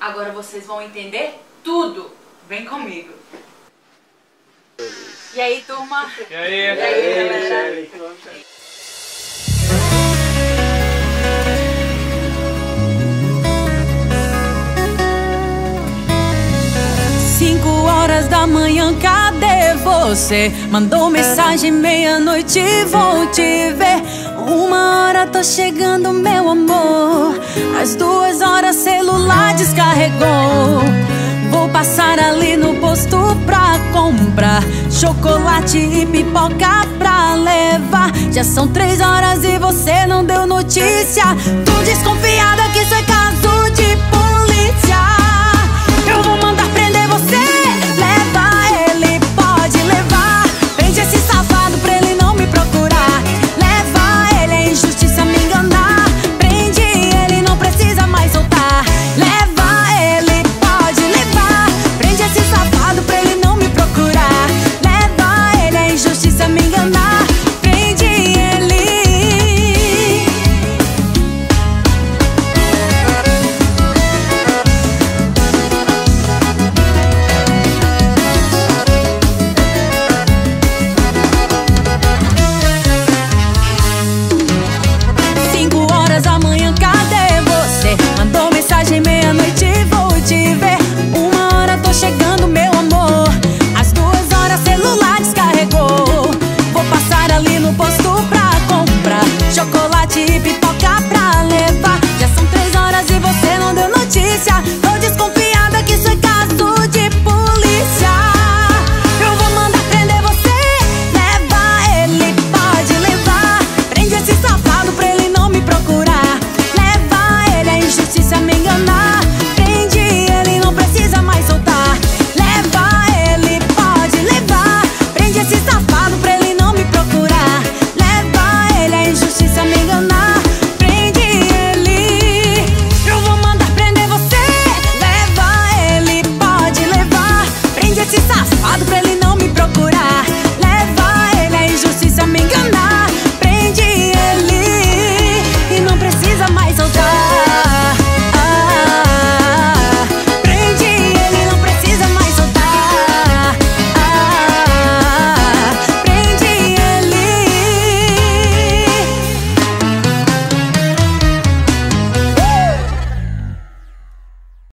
Agora vocês vão entender tudo. Vem comigo. E aí, turma? E aí? E aí, galera? Cinco horas da manhã, cadê você? Mandou mensagem meia-noite, vou te ver. Uma hora tô chegando, meu amor. Passar ali no posto pra comprar Chocolate e pipoca pra levar. Já são três horas e você não deu notícia. Tô desconfiada